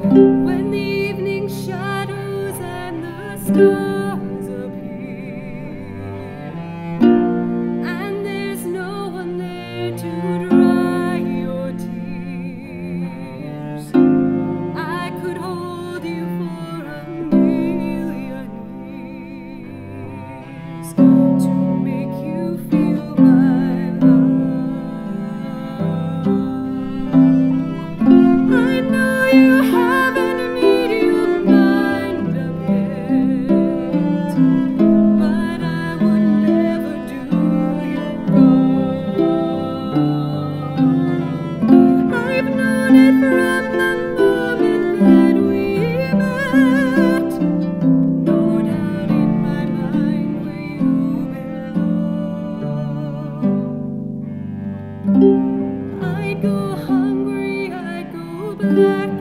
When the evening shadows and the stars appear And there's no one there to back.